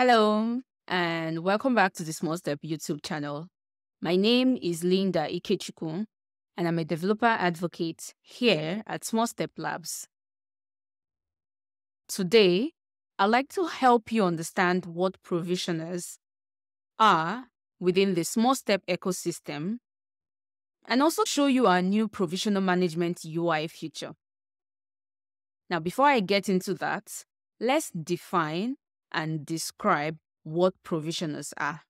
Hello, and welcome back to the Smallstep YouTube channel. My name is Linda Ikechukwu, and I'm a developer advocate here at Smallstep Labs. Today, I'd like to help you understand what provisioners are within the Smallstep ecosystem and also show you our new provisioner management UI feature. Now, before I get into that, let's define and describe what provisioners are.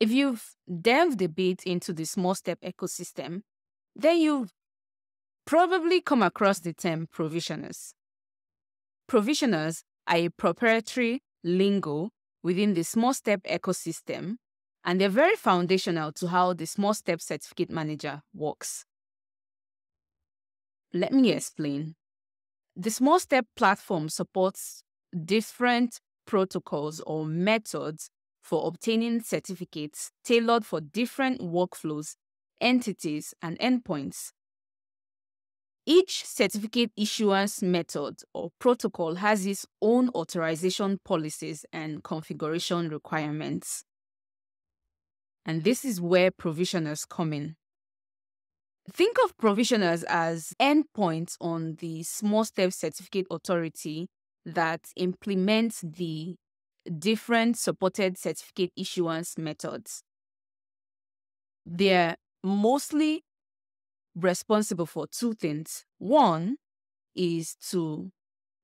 If you've delved a bit into the Smallstep ecosystem, then you've probably come across the term provisioners. Provisioners are a proprietary lingo within the Smallstep ecosystem, and they're very foundational to how the small step certificate manager works. Let me explain. The Smallstep platform supports different protocols or methods for obtaining certificates tailored for different workflows, entities, and endpoints. Each certificate issuance method or protocol has its own authorization policies and configuration requirements. And this is where provisioners come in. Think of provisioners as endpoints on the Smallstep certificate authority that implements the different supported certificate issuance methods. They're mostly responsible for two things. One is to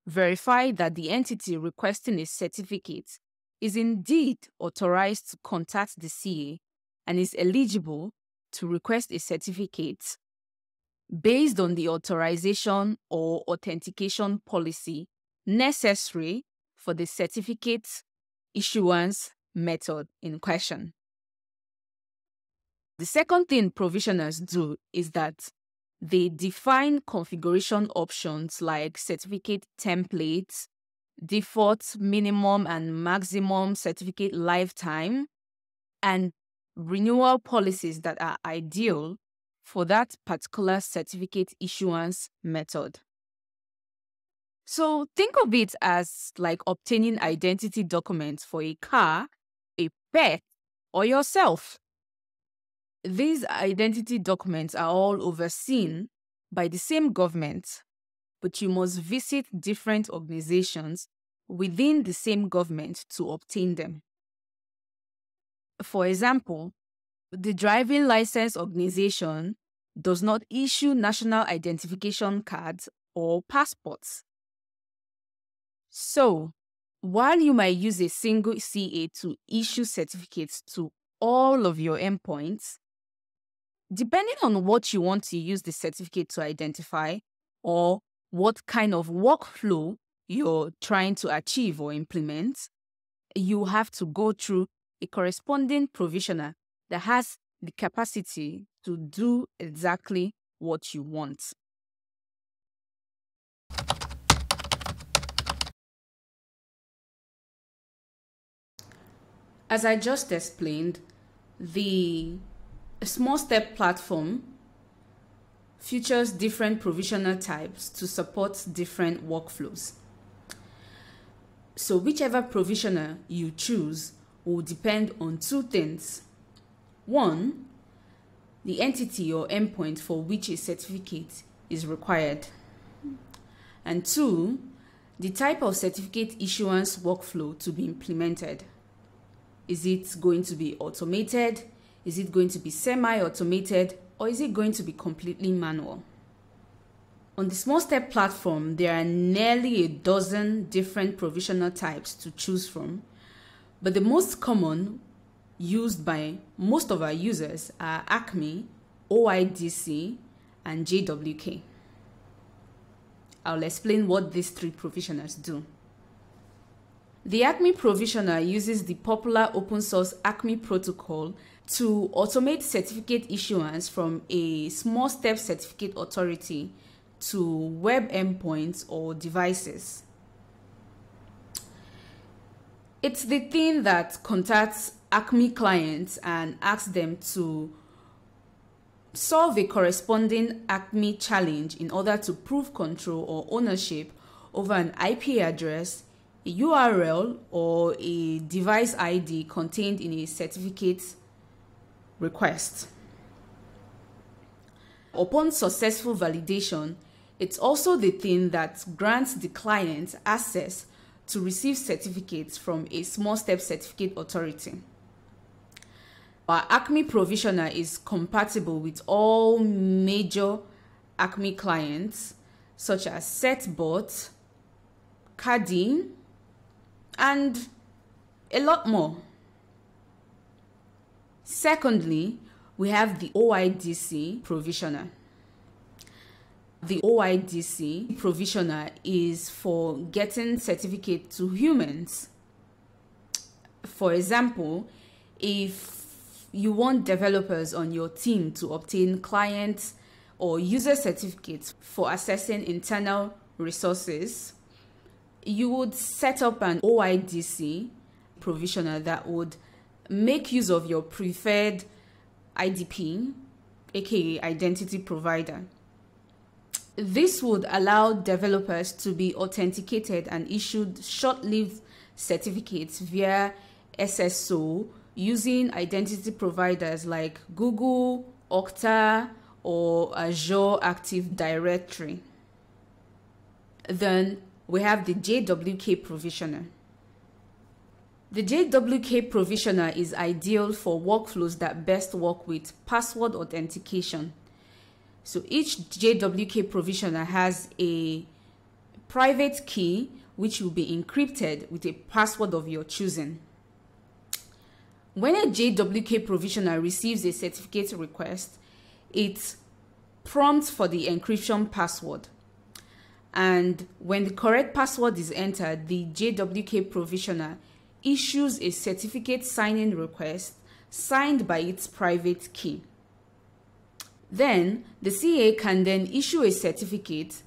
verify that the entity requesting a certificate is indeed authorized to contact the CA and is eligible to request a certificate based on the authorization or authentication policy necessary for the certificate issuance method in question. The second thing provisioners do is that they define configuration options like certificate templates, default minimum and maximum certificate lifetime, and renewal policies that are mm. ideal for that particular certificate issuance method. So think of it as like obtaining identity documents for a car, a pet, or yourself. These identity documents are all overseen by the same government, but you must visit different organizations within the same government to obtain them. For example, the driving license organization does not issue national identification cards or passports. So, while you might use a single CA to issue certificates to all of your endpoints, depending on what you want to use the certificate to identify or what kind of workflow you're trying to achieve or implement, you have to go through a corresponding provisioner that has the capacity to do exactly what you want. As I just explained, the Smallstep platform features different provisioner types to support different workflows. So whichever provisioner you choose will depend on two things. One, the entity or endpoint for which a certificate is required. And two, the type of certificate issuance workflow to be implemented. Is it going to be automated? Is it going to be semi automated? Or is it going to be completely manual? On the Smallstep platform, there are nearly a dozen different provisioner types to choose from, but the most common used by most of our users are ACME, OIDC, and JWK. I'll explain what these three provisioners do. The ACME provisioner uses the popular open source ACME protocol to automate certificate issuance from a Smallstep certificate authority to web endpoints or devices. It's the thing that contacts Acme clients and asks them to solve a corresponding ACME challenge in order to prove control or ownership over an IP address, a URL, or a device ID contained in a certificate request. Upon successful validation, it's also the thing that grants the client access to receive certificates from a Smallstep certificate authority. Our Acme Provisioner is compatible with all major Acme clients such as Certbot, Caddy, and a lot more. Secondly, we have the OIDC Provisioner. The OIDC Provisioner is for getting certificate to humans. For example, if you want developers on your team to obtain client or user certificates for assessing internal resources, you would set up an OIDC provisioner that would make use of your preferred IDP, aka identity provider. This would allow developers to be authenticated and issued short lived certificates via SSO using identity providers like Google, Okta, or Azure Active Directory. Then we have the JWK Provisioner. The JWK Provisioner is ideal for workflows that best work with password authentication. So each JWK Provisioner has a private key which will be encrypted with a password of your choosing. When a JWK provisioner receives a certificate request, it prompts for the encryption password. And when the correct password is entered, the JWK provisioner issues a certificate signing request signed by its private key. Then the CA can then issue a certificate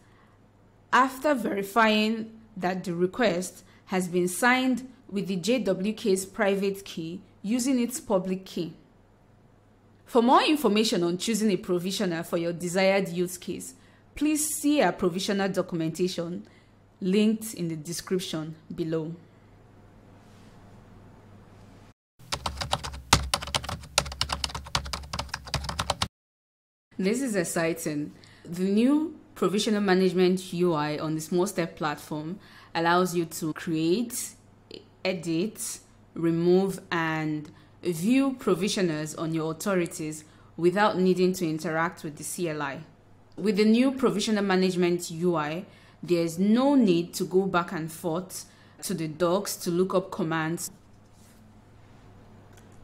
after verifying that the request has been signed with the JWK's private key using its public key. For more information on choosing a provisioner for your desired use case, please see our provisioner documentation linked in the description below. This is exciting. The new provisioner management UI on the Smallstep platform allows you to create, edit, remove, and view provisioners on your authorities without needing to interact with the CLI. With the new provisioner management UI, there is no need to go back and forth to the docs to look up commands.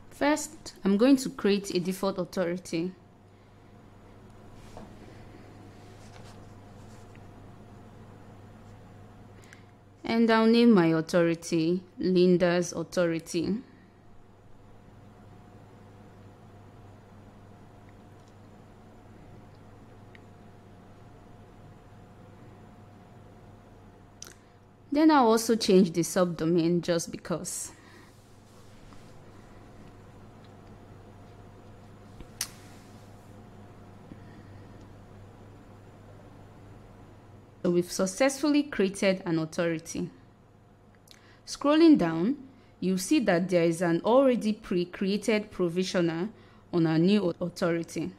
First, I'm going to create a default authority. And I'll name my authority Linda's authority. Then I'll also change the subdomain just because. We've successfully created an authority. Scrolling down, you see that there is an already pre-created provisioner on our new authority.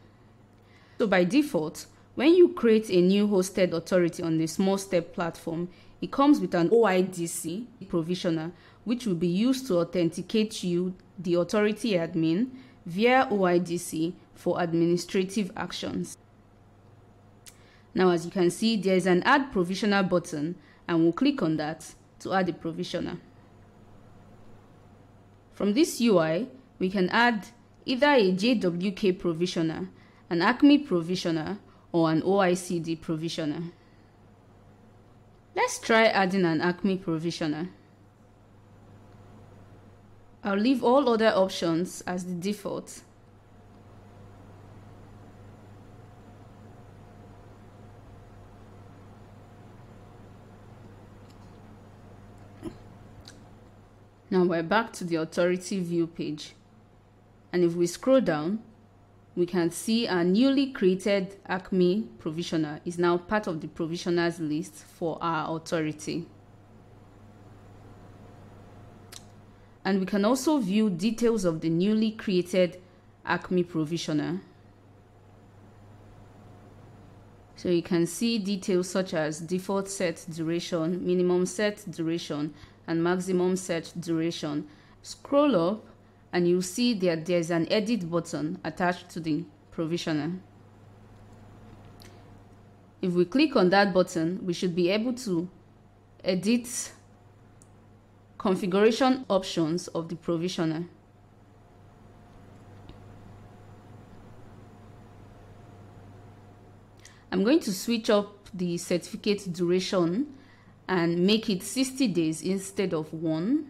So by default, when you create a new hosted authority on the Smallstep platform, it comes with an OIDC provisioner, which will be used to authenticate you, the authority admin, via OIDC for administrative actions. Now as you can see there is an add provisioner button and we'll click on that to add a provisioner. From this UI we can add either a JWK provisioner, an ACME provisioner or an OICD provisioner. Let's try adding an ACME provisioner. I'll leave all other options as the default Now we're back to the authority view page. And if we scroll down, we can see our newly created Acme provisioner is now part of the provisioners list for our authority. And we can also view details of the newly created Acme provisioner. So you can see details such as default cert duration, minimum cert duration, and maximum cert duration. Scroll up and you'll see that there's an edit button attached to the provisioner. If we click on that button, we should be able to edit configuration options of the provisioner. I'm going to switch up the certificate duration and make it 60 days instead of one.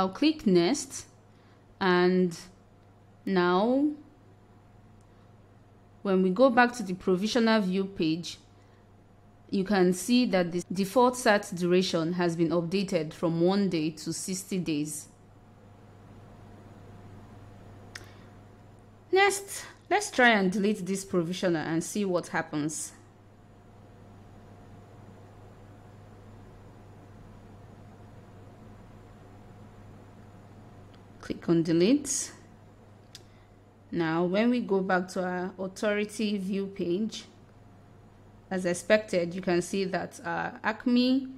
I'll click next and now when we go back to the provisioner view page you can see that the default cert duration has been updated from one day to 60 days. Next, let's try and delete this provisioner and see what happens. Click on delete. Now when we go back to our authority view page as expected you can see that our acme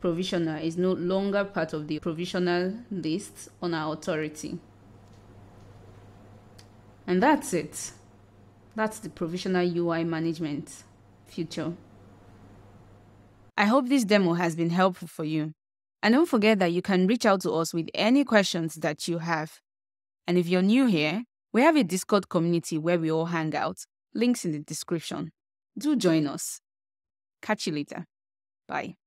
provisioner is no longer part of the provisioner list on our authority. And that's it. That's the provisioner ui management feature. I hope this demo has been helpful for you and don't forget that you can reach out to us with any questions that you have. And if you're new here, we have a Discord community where we all hang out. Links in the description. Do join us. Catch you later. Bye.